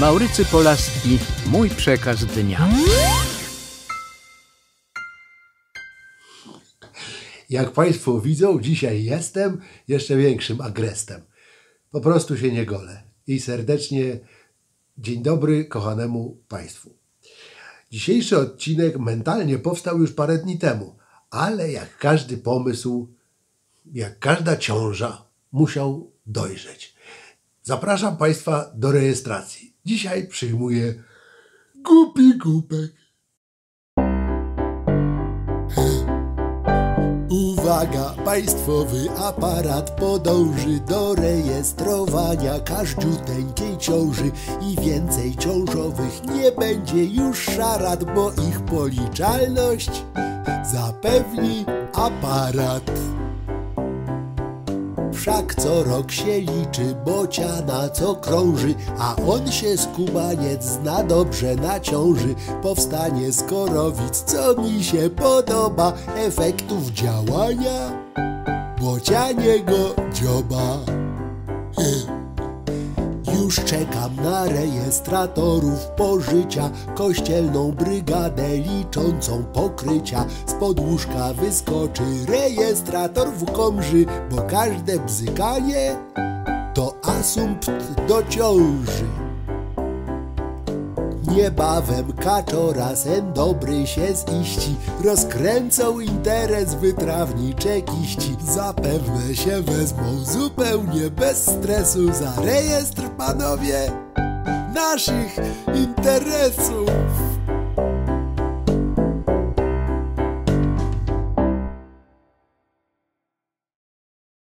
Maurycy Polaski, mój przekaz dnia. Jak Państwo widzą, dzisiaj jestem jeszcze większym agrestem. Po prostu się nie golę. I serdecznie dzień dobry kochanemu Państwu. Dzisiejszy odcinek mentalnie powstał już parę dni temu, ale jak każdy pomysł, jak każda ciąża, musiał dojrzeć. Zapraszam Państwa do rejestracji. Dzisiaj przyjmuję głupi głupek. Uwaga, państwowy aparat podąży do rejestrowania każdziuteńkiej ciąży i więcej ciążowych nie będzie już szarad, bo ich policzalność zapewni aparat. Wszak co rok się liczy bociana co krąży, a on się skubaniec zna dobrze na ciąży. Powstanie z korowic, co mi się podoba, efektów działania bocianiego dzioba. Już czekam na rejestratorów pożycia, kościelną brygadę liczącą pokrycia. Z podłóżka wyskoczy rejestrator w komży, bo każde bzykanie to asumpt do ciąży. Niebawem kaczora sen dobry się ziści. Rozkręcą interes wytrawnicze kiści. Zapewne się wezmą zupełnie bez stresu Za rejestr panowie naszych interesów